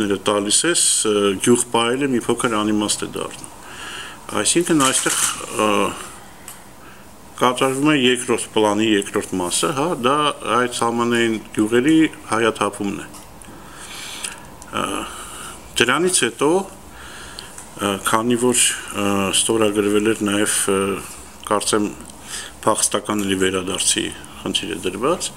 ները տալիս ես գյուղ բայելը մի փոքր անիմաստ է դառնում այսինքն այստեղ կատարվում է երկրորդ պլանի երկրորդ մասը հա դա այդ սահմանային գյուղերի հայաթափումն է դրանից հետո քանի որ ստորագրվել էր նաև կարծեմ փախստականների վերադարձի խնդիրը դրված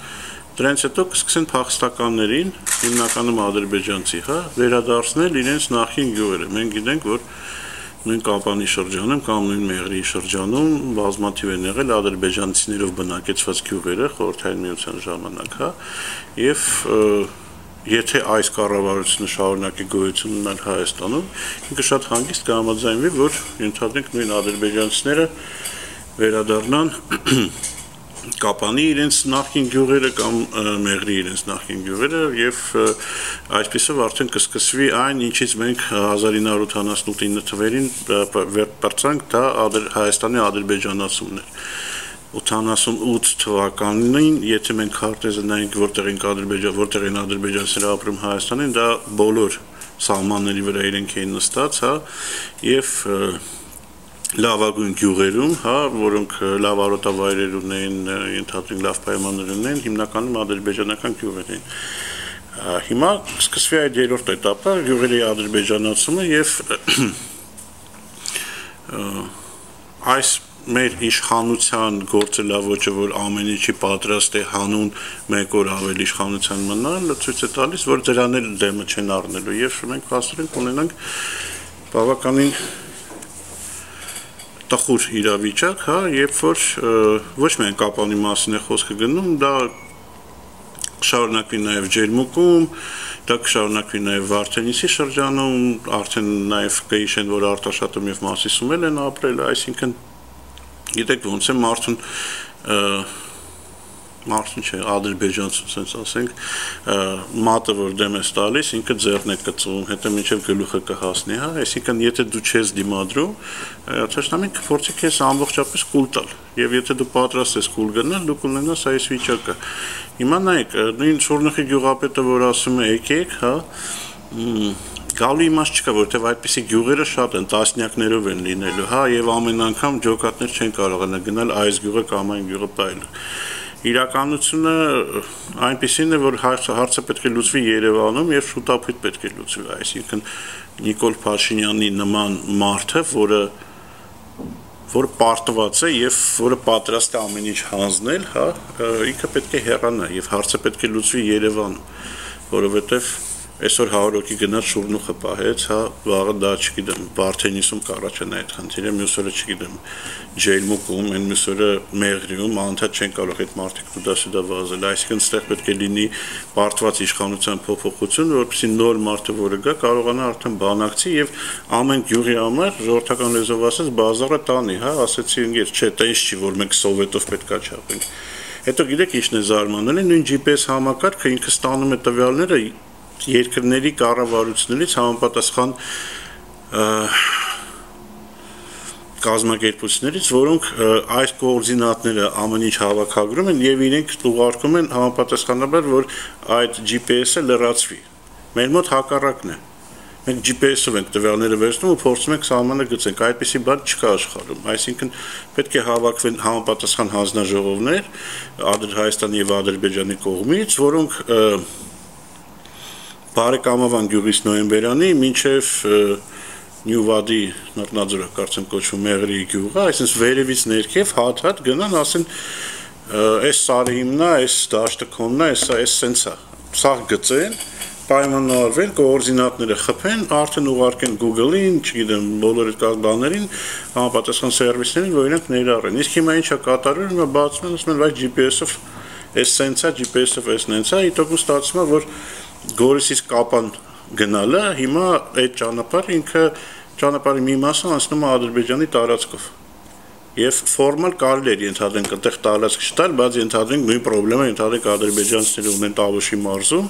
Դրանից հետո կսկսեն փախստականներին, հիմնականում ադրբեջանցի, հա, վերադարձնել իրենց նախին գյուղերը։ Մենք գիտենք, որ նույն Կապանի շրջանում կամ նույն Մեղրի շրջանում բազմաթիվ են եղել ադրբեջանցիներով բնակեցված գյուղերը խորհրդային միության ժամանակ, հա, եւ եթե այս կառավարությունը շարունակի գոյություն ունենալ Հայաստանում, ինքը շատ հանգիստ կհամաձայնվի, որ ընդհանրենք նույն ադրբեջանցիները վերադառնան կապանի իրենց նախին գյուղերը կամ մեղրի իրենց նախին գյուղերը եւ այսպեսով արդեն կսկսվի այն ինչից մենք 1989 թվերին բարձրանք դա Հայաստանի ադրբեջանացումն էր 88 թվականին, եթե մենք քարտեզը նայենք, որտեղ են ադրբեջան, որտեղ են ադրբեջանցիները ապրում Հայաստանին, դա բոլոր սահմանների վրա իրենք էին նստած, հա, եւ լավագույն գյուղերում, հա, որոնք լավ արոտավայրեր ունեն, ընդհանրին լավ պայմաններ ունեն, հիմնականում ադրբեջանական գյուղեր են։ Հիմա սկսվի այդ երրորդ этаպը՝ գյուղերի ադրբեջանացումը եւ այս մեր իշխանության գործելավոճը, որ ամեն ինչի պատրաստ է հանուն մեկ օր ավել իշխանության մնալ, ցույց է տալիս, որ դրան էլ դեմը չեն առնելու եւ մենք հասցրենք ունենանք բավականին տխուր իրավիճակ, հա, երբ որ ոչ միայն կապանի մասին է խոսքը գնում, դա շարունակվի նաև ջերմուկում, դա կշարունակվի նաև Վարդենիսի շրջանում, արդեն նաև կհիշեն, որ Արտաշատում եւ Մասիսում են ապրել, այսինքն գիտեք ոնց է մարդուն մարդուն չէ, ադրբեջանցու sense ասենք, մատը որ դեմ ես տալիս, ինքը ձեռն է կծում, հետո մինչև գլուխը կհասնի, հա, այսինքն եթե դու չես դիմադրում, թշնամին կփորձի քեզ ամբողջապես կուլ տալ։ Եվ եթե դու պատրաստ ես կուլ գնալ, դու կունենաս այս վիճակը։ Հիմա նայեք, նույն Շորնախի գյուղապետը, որ ասում է եկեք, հա, գալու իմաստ չկա, որովհետև այդպիսի գյուղերը շատ են, տասնյակներով են լինելու, հա, եւ ամեն անգամ ջոկատներ չեն կարողանա գնալ այս գյուղը կամ այն գյուղը պայել իրականությունը այնպեսին է, որ հարցը, հարցը պետք է լուծվի Երևանում եւ շուտապույտ պետք է լուծվի, այսինքն Նիկոլ Փաշինյանի նման մարդը, որը որ պարտված է եւ որը պատրաստ է ամեն ինչ հանձնել, հա, ինքը պետք է հեռանա եւ հարցը պետք է լուծվի Երևանում, որովհետեւ այսօր 100 հոգի գնաց շուրնուխը պահեց, հա, վաղը դա չգիտեմ, Վարդենիսում կառաջանա այդ խնդիրը, մյուս օրը չգիտեմ, ջերմուկում, այն մյուս օրը մեղրիում, անդադ չեն կարող այդ մարդիկ դասուդա վազել, այսինքն ստեղ պետք է լինի պարտված իշխանության փոփոխություն, որովհետեւ նոր մարդը, որը գա, կարողանա արդեն բանակցի եւ ամեն գյուղի համար ժողովրդական լեզվով ասած բազարը տանի, հա, ասեցի ինգեր, չէ, դա ինչ չի, որ մենք սովետով պետքա չափենք։ Հետո գիտեք ինչն է զարմանալի, նույն GPS համակարգը ինքը ստանում է տվյալները երկրների կառավարություններից համապատասխան կազմակերպություններից, որոնք այս կոորդինատները ամեն ինչ հավաքագրում են եւ իրենք ուղարկում են համապատասխանաբար, որ այդ GPS-ը լրացվի։ Մեր մոտ հակառակն է։ Մենք GPS-ով ենք տվյալները վերցնում ու փորձում ենք սահմանը գծենք։ Այդպիսի բան չկա աշխարհում։ Այսինքն պետք է հավաքվեն համապատասխան հանձնաժողովներ Ադրբեջանի եւ Ադրբեջանի կողմից, որոնք բարեկամավան գյուղից նոյեմբերանի մինչև Նյուվադի Նռնաձորը կարծեմ կոչվում Մեղրի գյուղը, այսինքն վերևից ներքև հատ-հատ գնան, ասեն այս սարի հիմնա, այս դաշտը կոննա, այս այս սենցա։ Սա գծեն, պայմանավորվել կոորդինատները խփեն, արդեն ուղարկեն Google-ին, չգիտեմ, բոլոր այդ բաներին, համապատասխան սերվիսներին, որ իրենք ներառեն։ Իսկ հիմա ինչա կատարում, հիմա բացում են, ասում են, վայ GPS-ով այս սենցա, GPS-ով այս նենցա, իտոք ստացվում է, որ Գորիսից կապան գնալը հիմա այդ ճանապարհը ինքը ճանապարհի մի մասը անցնում է Ադրբեջանի տարածքով եւ ֆորմալ կարելի է ընդհանրենք այդտեղ տարածք չտալ, բայց ընդհանրենք նույն խնդրեմը ընդհանրենք ադրբեջանցիները ունեն Տավուշի մարզում,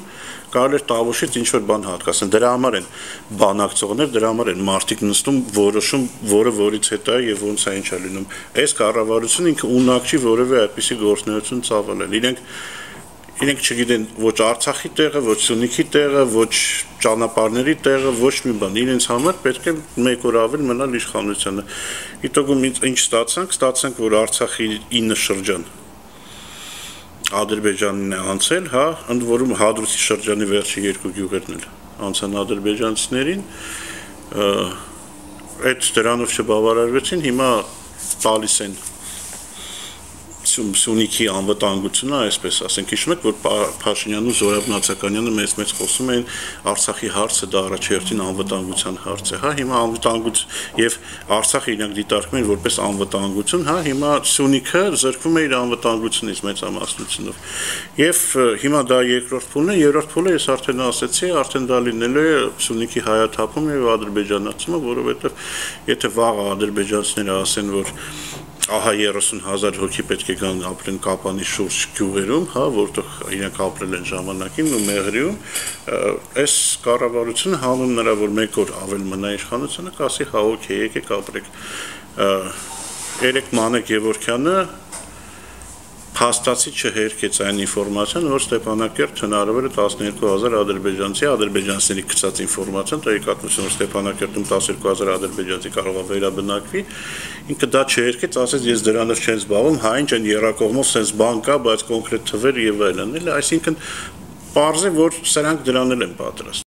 կարելի է Տավուշից ինչ որ բան հատկացնել։ Դրա համար են բանակցողներ, դրա համար են մարտիկ նստում, որոշում, որը որից հետո է եւ ոնց է ինչա լինում։ Այս կառավարությունը ինքը ունակ չի որևէ այդպիսի գործնություն ծավալել։ Իրենք իրենք չգիտեն ոչ Արցախի տեղը, ոչ Սյունիքի տեղը, ոչ ճանապարհների տեղը, ոչ մի բան։ Իրենց համար պետք է մեկ օր ավել մնալ իշխանությանը։ Իտոգում ինչ ստացանք, ստացանք, որ Արցախի 9 շրջան Ադրբեջանն է անցել, հա, ընդ որում Հադրութի շրջանի վերջի երկու գյուղերն էլ անցան ադրբեջանցիներին, այդ դրանով չբավարարվեցին, հիմա տալիս են Սյունիքի անվտանգությունը, այսպես ասենք, հիշում եք, որ Փաշինյանն ու Զորաբ Նացականյանը մեծ-մեծ խոսում էին Արցախի հարցը դա առաջերտին անվտանգության հարց է, հա, հիմա անվտանգություն եւ Արցախը իրենք դիտարկում են որպես անվտանգություն, հա, հիմա Սյունիքը զրկվում է իր անվտանգությունից մեծամասնությունով։ Եվ հիմա դա երկրորդ փուլն է, երրորդ փուլը ես արդեն ասացի, արդեն դա լինելու է Սյունիքի հայաթափում եւ ադրբեջանացումը, որովհետեւ եթե վաղը ադրբեջանցիները ասեն, որ ահա 30000 հոգի պետք է գան ապրեն Կապանի շուրջ գյուղերում, հա, որտեղ իրենք ապրել են ժամանակին ու Մեղրիում, այս կառավարությունը հանում նրա որ մեկ օր ավել մնա իշխանությունը, կասի հա օքեյ, եկեք ապրեք։ Երեք Մանեկ Գևորքյանը փաստացի չհերքեց այն ինֆորմացիան, որ Ստեփանակերտ հնարավոր է 12000 ադրբեջանցի, ադրբեջանցիների գծած ինֆորմացիան, տեղեկատվություն, որ Ստեփանակերտում 12000 ադրբեջանցի կարող է վերաբնակվի, ինքը դա չհերքեց, ասեց ես դրանով չեմ զբաղվում, հա ինչ են երակողմով sense բան կա, բայց կոնկրետ թվեր եւ այլն, էլի, այսինքն Պարզ է, որ սրանք դրանել են պատրաստ։